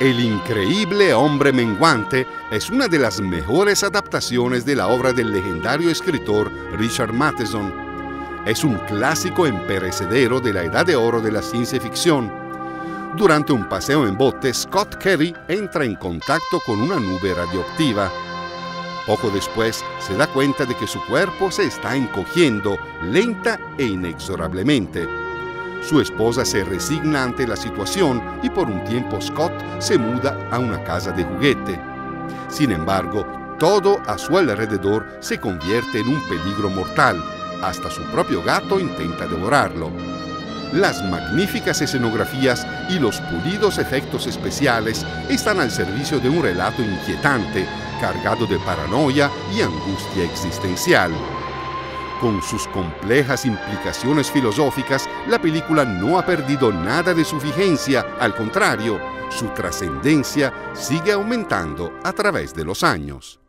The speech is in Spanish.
El increíble hombre menguante es una de las mejores adaptaciones de la obra del legendario escritor Richard Matheson. Es un clásico imperecedero de la edad de oro de la ciencia ficción. Durante un paseo en bote, Scott Kelly entra en contacto con una nube radioactiva. Poco después se da cuenta de que su cuerpo se está encogiendo lenta e inexorablemente. Su esposa se resigna ante la situación y por un tiempo Scott se muda a una casa de juguete. Sin embargo, todo a su alrededor se convierte en un peligro mortal. Hasta su propio gato intenta devorarlo. Las magníficas escenografías y los pulidos efectos especiales están al servicio de un relato inquietante, cargado de paranoia y angustia existencial. Con sus complejas implicaciones filosóficas, la película no ha perdido nada de su vigencia, al contrario, su trascendencia sigue aumentando a través de los años.